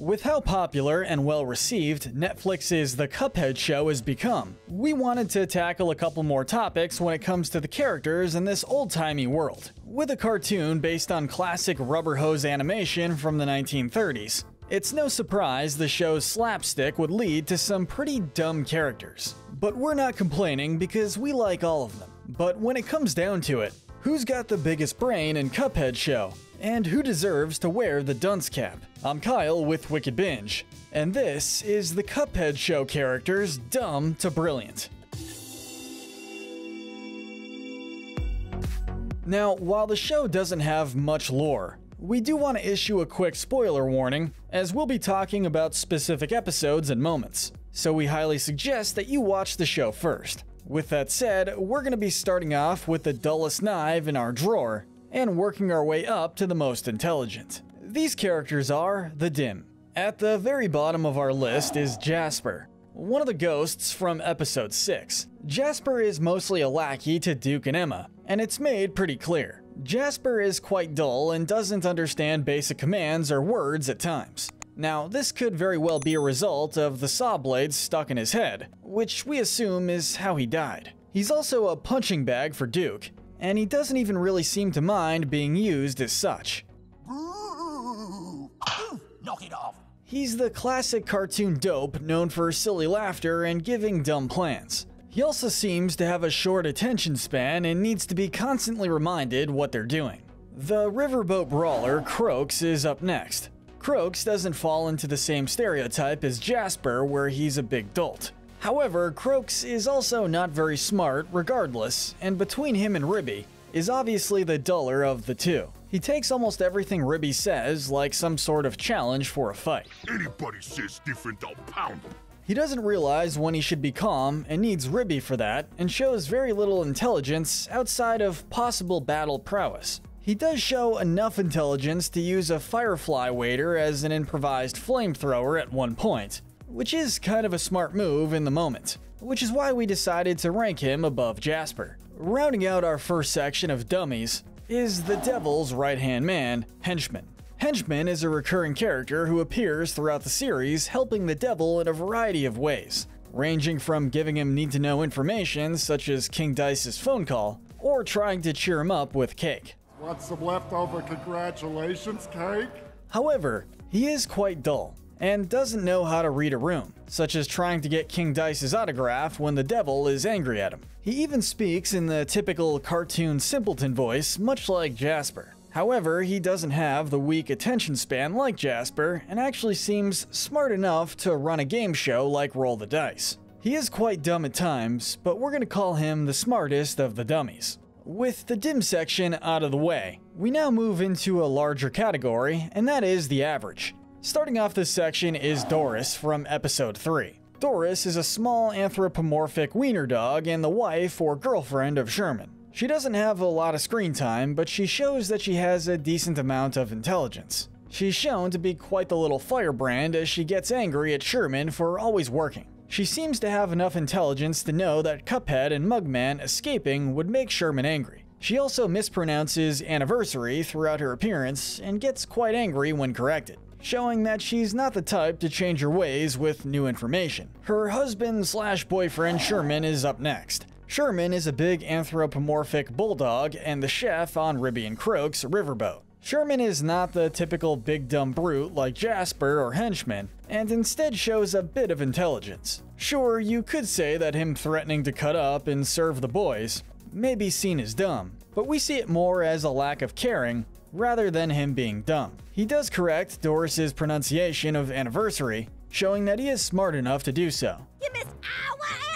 With how popular and well received Netflix's The Cuphead show has become, we wanted to tackle a couple more topics when it comes to the characters in this old timey world. With a cartoon based on classic rubber hose animation from the 1930s, it's no surprise the show's slapstick would lead to some pretty dumb characters. But we're not complaining because we like all of them. But when it comes down to it, who's got the biggest brain in Cuphead show? And who deserves to wear the dunce cap? I'm Kyle with Wicked Binge, and this is the Cuphead show characters dumb to brilliant. Now, while the show doesn't have much lore, we do want to issue a quick spoiler warning, as we'll be talking about specific episodes and moments, so we highly suggest that you watch the show first. With that said, we're going to be starting off with the dullest knife in our drawer, and working our way up to the most intelligent. These characters are the Dim. At the very bottom of our list is Jasper, one of the ghosts from episode 6. Jasper is mostly a lackey to Duke and Emma, and it's made pretty clear. Jasper is quite dull and doesn't understand basic commands or words at times. Now, this could very well be a result of the saw blades stuck in his head, which we assume is how he died. He's also a punching bag for Duke, and he doesn't even really seem to mind being used as such. Knock it off. He's the classic cartoon dope known for silly laughter and giving dumb plans. He also seems to have a short attention span and needs to be constantly reminded what they're doing. The riverboat brawler, Croaks, is up next. Croaks doesn't fall into the same stereotype as Jasper, where he's a big dolt. However, Croaks is also not very smart regardless, and between him and Ribby, is obviously the duller of the two. He takes almost everything Ribby says like some sort of challenge for a fight. Anybody says different, I'll pound them. He doesn't realize when he should be calm and needs Ribby for that, and shows very little intelligence outside of possible battle prowess. He does show enough intelligence to use a Firefly waiter as an improvised flamethrower at one point, which is kind of a smart move in the moment, which is why we decided to rank him above Jasper. Rounding out our first section of dummies is the Devil's right hand man, Henchman. Henchman is a recurring character who appears throughout the series, helping the devil in a variety of ways, ranging from giving him need to know information, such as King Dice's phone call, or trying to cheer him up with cake. Want some leftover congratulations cake? However, he is quite dull and doesn't know how to read a room, such as trying to get King Dice's autograph when the devil is angry at him. He even speaks in the typical cartoon simpleton voice, much like Jasper. However, he doesn't have the weak attention span like Jasper and actually seems smart enough to run a game show like Roll the Dice. He is quite dumb at times, but we're going to call him the smartest of the dummies. With the dim section out of the way, we now move into a larger category, and that is the average. Starting off this section is Doris from episode 3. Doris is a small anthropomorphic wiener dog and the wife or girlfriend of Sherman. She doesn't have a lot of screen time, but she shows that she has a decent amount of intelligence. She's shown to be quite the little firebrand as she gets angry at Sherman for always working. She seems to have enough intelligence to know that Cuphead and Mugman escaping would make Sherman angry. She also mispronounces anniversary throughout her appearance and gets quite angry when corrected, showing that she's not the type to change her ways with new information. Her husband slash boyfriend Sherman is up next. Sherman is a big anthropomorphic bulldog and the chef on Ribby and Croak's riverboat. Sherman is not the typical big dumb brute like Jasper or Henchman, and instead shows a bit of intelligence. Sure, you could say that him threatening to cut up and serve the boys may be seen as dumb, but we see it more as a lack of caring rather than him being dumb. He does correct Doris's pronunciation of anniversary, showing that he is smart enough to do so. You miss our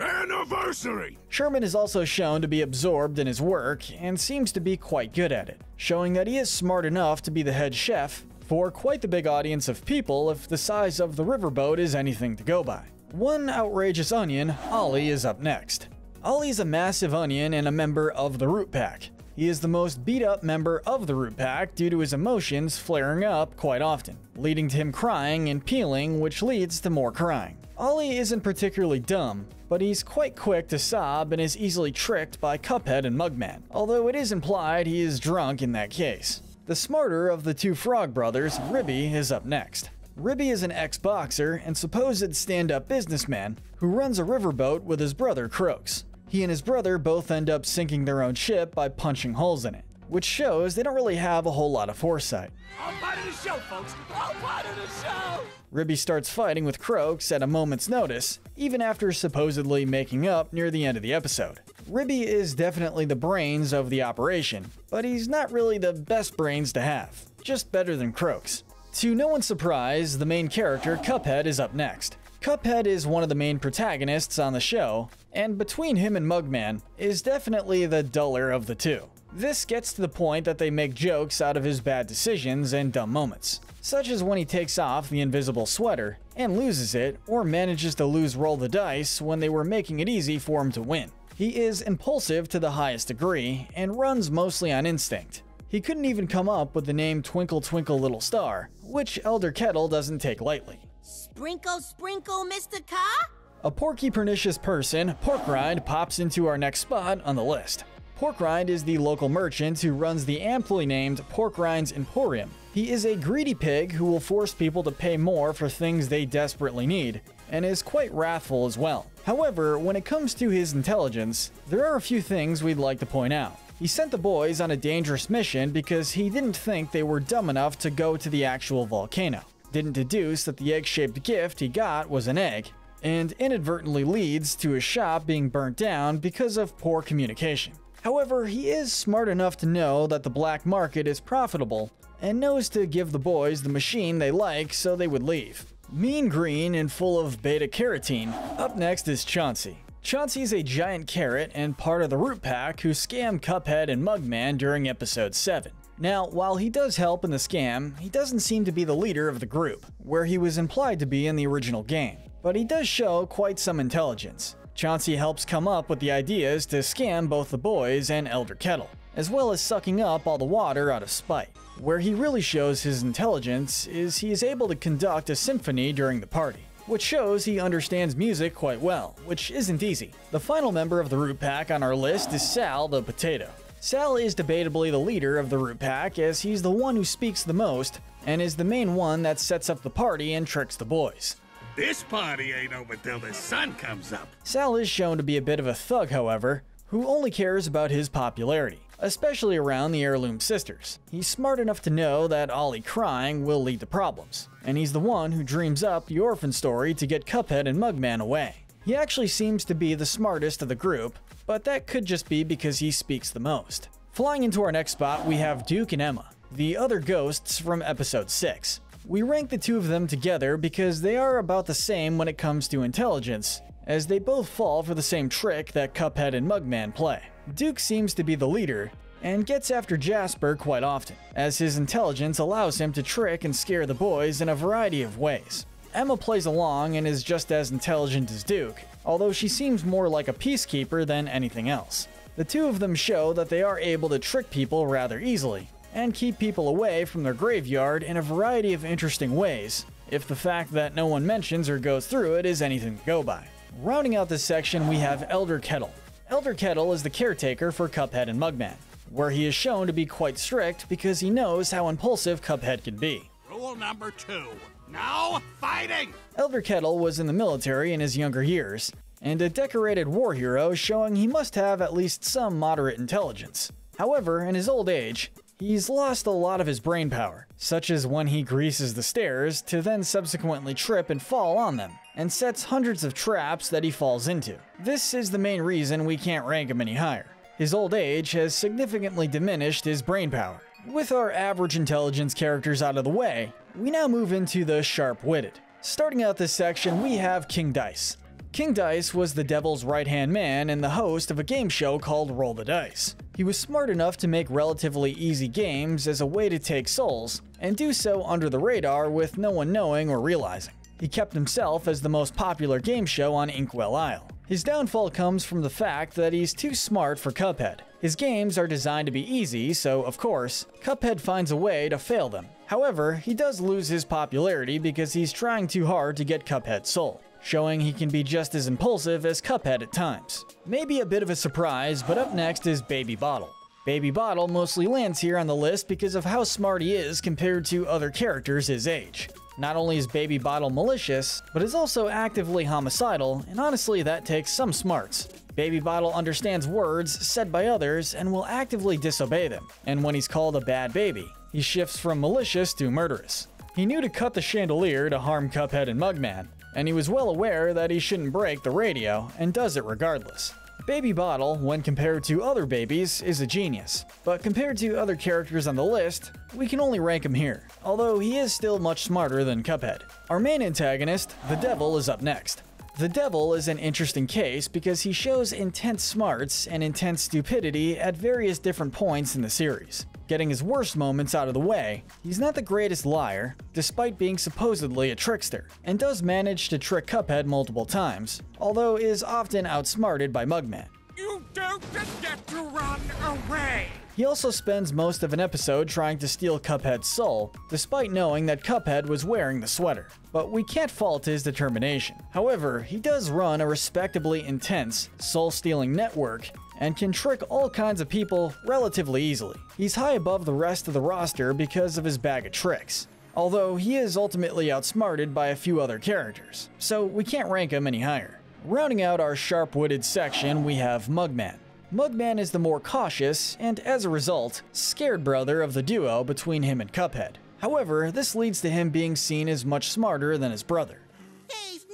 anniversary! Sherman is also shown to be absorbed in his work and seems to be quite good at it, showing that he is smart enough to be the head chef for quite the big audience of people if the size of the riverboat is anything to go by. One outrageous onion, Ollie, is up next. Ollie is a massive onion and a member of the Root Pack. He is the most beat up member of the Root Pack due to his emotions flaring up quite often, leading to him crying and peeling, which leads to more crying. Ollie isn't particularly dumb, but he's quite quick to sob and is easily tricked by Cuphead and Mugman, although it is implied he is drunk in that case. The smarter of the two Frog brothers, Ribby, is up next. Ribby is an ex boxer and supposed stand up businessman who runs a riverboat with his brother Croaks. He and his brother both end up sinking their own ship by punching holes in it, which shows they don't really have a whole lot of foresight. Part of the show, folks. Part of the show. Ribby starts fighting with Croaks at a moment's notice, even after supposedly making up near the end of the episode. Ribby is definitely the brains of the operation, but he's not really the best brains to have, just better than Croaks. To no one's surprise, the main character, Cuphead, is up next. Cuphead is one of the main protagonists on the show, and between him and Mugman, is definitely the duller of the two. This gets to the point that they make jokes out of his bad decisions and dumb moments, such as when he takes off the invisible sweater and loses it, or manages to lose roll the dice when they were making it easy for him to win. He is impulsive to the highest degree and runs mostly on instinct. He couldn't even come up with the name Twinkle Twinkle Little Star, which Elder Kettle doesn't take lightly. Sprinkle, sprinkle, Mr. Car? A porky pernicious person, Porkrind, pops into our next spot on the list. Porkrind is the local merchant who runs the amply named Porkrind's Emporium. He is a greedy pig who will force people to pay more for things they desperately need, and is quite wrathful as well. However, when it comes to his intelligence, there are a few things we'd like to point out. He sent the boys on a dangerous mission because he didn't think they were dumb enough to go to the actual volcano. Didn't deduce that the egg shaped gift he got was an egg, and inadvertently leads to his shop being burnt down because of poor communication. However, he is smart enough to know that the black market is profitable and knows to give the boys the machine they like so they would leave. Mean green and full of beta carotene. Up next is Chauncey. Chauncey is a giant carrot and part of the Root Pack who scam Cuphead and Mugman during episode 7. Now, while he does help in the scam, he doesn't seem to be the leader of the group, where he was implied to be in the original game. But he does show quite some intelligence. Chauncey helps come up with the ideas to scam both the boys and Elder Kettle, as well as sucking up all the water out of spite. Where he really shows his intelligence is he is able to conduct a symphony during the party, which shows he understands music quite well, which isn't easy. The final member of the Root Pack on our list is Sal the Potato. Sal is debatably the leader of the Root Pack as he's the one who speaks the most and is the main one that sets up the party and tricks the boys. This party ain't over till the sun comes up. Sal is shown to be a bit of a thug, however, who only cares about his popularity, especially around the heirloom sisters. He's smart enough to know that Ollie crying will lead to problems, and he's the one who dreams up the orphan story to get Cuphead and Mugman away. He actually seems to be the smartest of the group, but that could just be because he speaks the most. Flying into our next spot, we have Duke and Emma, the other ghosts from episode 6. We rank the two of them together because they are about the same when it comes to intelligence, as they both fall for the same trick that Cuphead and Mugman play. Duke seems to be the leader, and gets after Jasper quite often, as his intelligence allows him to trick and scare the boys in a variety of ways. Emma plays along and is just as intelligent as Duke, although she seems more like a peacekeeper than anything else. The two of them show that they are able to trick people rather easily, and keep people away from their graveyard in a variety of interesting ways, if the fact that no one mentions or goes through it is anything to go by. Rounding out this section, we have Elder Kettle. Elder Kettle is the caretaker for Cuphead and Mugman, where he is shown to be quite strict because he knows how impulsive Cuphead can be. Rule number two. No fighting! Elder Kettle was in the military in his younger years, and a decorated war hero showing he must have at least some moderate intelligence. However, in his old age, he's lost a lot of his brain power, such as when he greases the stairs to then subsequently trip and fall on them, and sets hundreds of traps that he falls into. This is the main reason we can't rank him any higher. His old age has significantly diminished his brain power. With our average intelligence characters out of the way, we now move into the sharp witted. Starting out this section, we have King Dice. King Dice was the devil's right hand man and the host of a game show called Roll the Dice. He was smart enough to make relatively easy games as a way to take souls, and do so under the radar with no one knowing or realizing. He kept himself as the most popular game show on Inkwell Isle. His downfall comes from the fact that he's too smart for Cuphead. His games are designed to be easy, so of course, Cuphead finds a way to fail them. However, he does lose his popularity because he's trying too hard to get Cuphead's soul, showing he can be just as impulsive as Cuphead at times. Maybe a bit of a surprise, but up next is Baby Bottle. Baby Bottle mostly lands here on the list because of how smart he is compared to other characters his age. Not only is Baby Bottle malicious, but is also actively homicidal, and honestly that takes some smarts. Baby Bottle understands words said by others and will actively disobey them, and when he's called a bad baby, he shifts from malicious to murderous. He knew to cut the chandelier to harm Cuphead and Mugman, and he was well aware that he shouldn't break the radio, and does it regardless. Baby Bottle, when compared to other babies, is a genius, but compared to other characters on the list, we can only rank him here, although he is still much smarter than Cuphead. Our main antagonist, the Devil, is up next. The Devil is an interesting case because he shows intense smarts and intense stupidity at various different points in the series getting his worst moments out of the way, he's not the greatest liar, despite being supposedly a trickster, and does manage to trick Cuphead multiple times, although is often outsmarted by Mugman. You don't get to run away! He also spends most of an episode trying to steal Cuphead's soul, despite knowing that Cuphead was wearing the sweater. But we can't fault his determination. However, he does run a respectably intense, soul-stealing network and can trick all kinds of people relatively easily. He's high above the rest of the roster because of his bag of tricks, although he is ultimately outsmarted by a few other characters, so we can't rank him any higher. Rounding out our sharp-witted section, we have Mugman. Mugman is the more cautious, and as a result, scared brother of the duo between him and Cuphead. However, this leads to him being seen as much smarter than his brother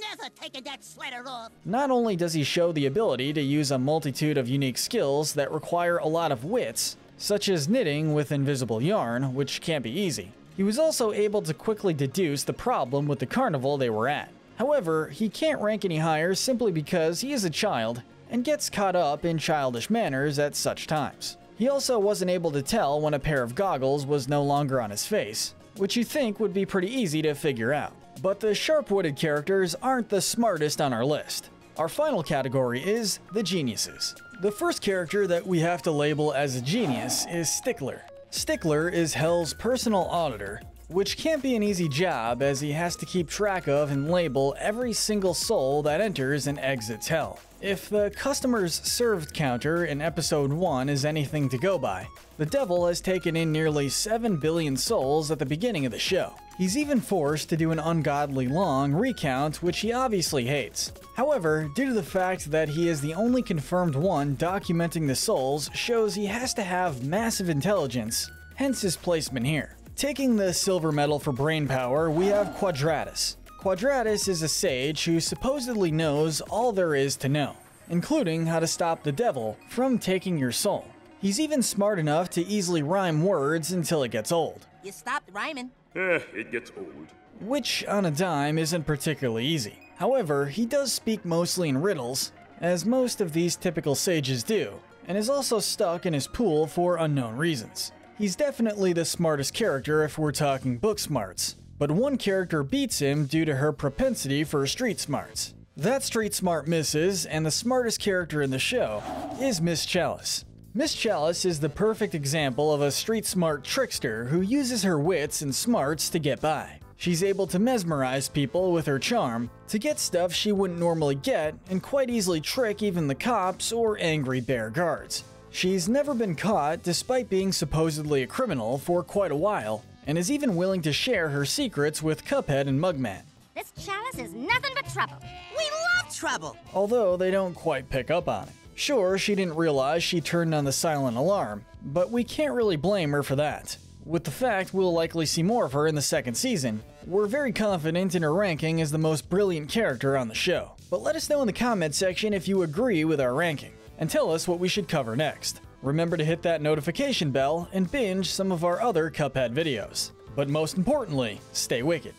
never that sweater off. Not only does he show the ability to use a multitude of unique skills that require a lot of wits, such as knitting with invisible yarn, which can't be easy, he was also able to quickly deduce the problem with the carnival they were at. However, he can't rank any higher simply because he is a child and gets caught up in childish manners at such times. He also wasn't able to tell when a pair of goggles was no longer on his face, which you think would be pretty easy to figure out. But the sharp-witted characters aren't the smartest on our list. Our final category is the geniuses. The first character that we have to label as a genius is Stickler. Stickler is Hell's personal auditor, which can't be an easy job as he has to keep track of and label every single soul that enters and exits Hell. If the customer's served counter in episode 1 is anything to go by, the devil has taken in nearly 7 billion souls at the beginning of the show. He's even forced to do an ungodly long recount, which he obviously hates. However, due to the fact that he is the only confirmed one documenting the souls shows he has to have massive intelligence, hence his placement here. Taking the silver medal for brain power, we have Quadratus. Quadratus is a sage who supposedly knows all there is to know, including how to stop the devil from taking your soul. He's even smart enough to easily rhyme words until it gets old. You stopped rhyming. Eh, it gets old. Which, on a dime, isn't particularly easy. However, he does speak mostly in riddles, as most of these typical sages do, and is also stuck in his pool for unknown reasons. He's definitely the smartest character if we're talking book smarts, but one character beats him due to her propensity for street smarts. That street smart misses, and the smartest character in the show is Miss Chalice. Miss Chalice is the perfect example of a street smart trickster who uses her wits and smarts to get by. She's able to mesmerize people with her charm, to get stuff she wouldn't normally get, and quite easily trick even the cops or angry bear guards. She's never been caught despite being supposedly a criminal for quite a while, and is even willing to share her secrets with Cuphead and Mugman. This chalice is nothing but trouble. We love trouble! Although they don't quite pick up on it. Sure, she didn't realize she turned on the silent alarm, but we can't really blame her for that. With the fact we'll likely see more of her in the second season, we're very confident in her ranking as the most brilliant character on the show. But let us know in the comment section if you agree with our ranking, and tell us what we should cover next. Remember to hit that notification bell and binge some of our other Cuphead videos. But most importantly, stay wicked.